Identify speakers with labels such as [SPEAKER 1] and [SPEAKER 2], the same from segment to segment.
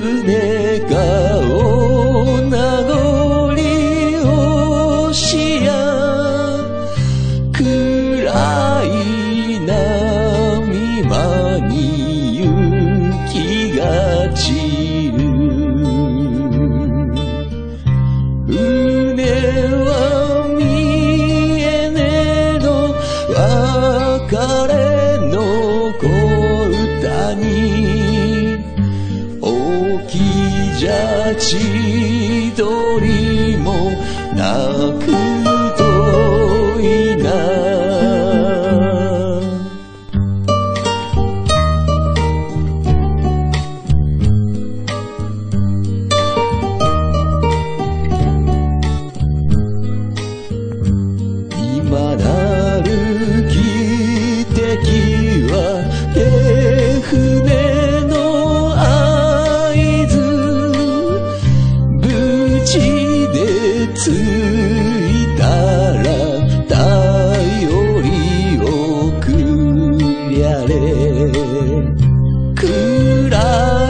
[SPEAKER 1] 船がお名残をしや暗い波間に雪が散る。船は見えねえの別れじゃ千鳥地で着いたら頼りをくりゃれ。暗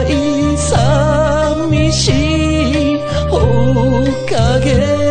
[SPEAKER 1] い寂しいおかげ。